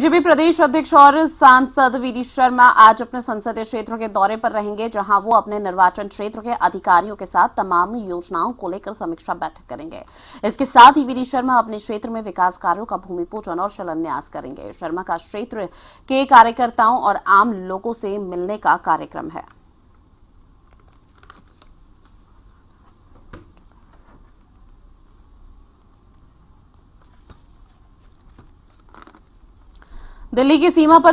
BJP प्रदेश अध्यक्ष और सांसद वीडी शर्मा आज अपने संसदीय क्षेत्र के दौरे पर रहेंगे, जहाँ वो अपने निर्वाचन क्षेत्र के अधिकारियों के साथ तमाम योजनाओं को लेकर समीक्षा बैठक करेंगे। इसके साथ ही वीडी शर्मा अपने क्षेत्र में विकास कार्यों का भूमि पूजन और शिलान्यास करेंगे। शर्मा का क्षेत्र के कार्यकर्ताओं और आम लोगों से मिलने का कार्यक्रम है। दिल्ली की सीमा पर